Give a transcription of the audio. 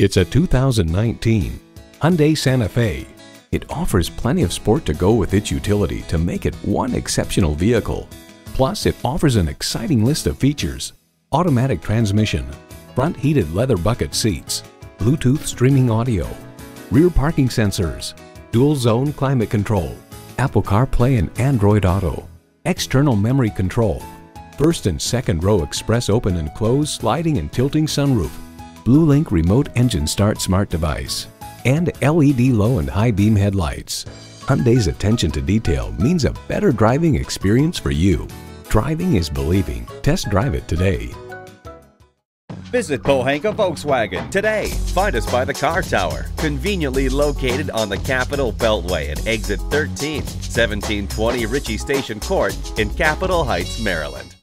It's a 2019 Hyundai Santa Fe. It offers plenty of sport to go with its utility to make it one exceptional vehicle. Plus, it offers an exciting list of features. Automatic transmission, front heated leather bucket seats, Bluetooth streaming audio, rear parking sensors, dual zone climate control, Apple CarPlay and Android Auto, external memory control, first and second row express open and close sliding and tilting sunroof, BlueLink remote engine start smart device, and LED low and high beam headlights. Hyundai's attention to detail means a better driving experience for you. Driving is believing. Test drive it today. Visit Pohanka Volkswagen today. Find us by the car tower, conveniently located on the Capitol Beltway at exit 13, 1720 Ritchie Station Court in Capitol Heights, Maryland.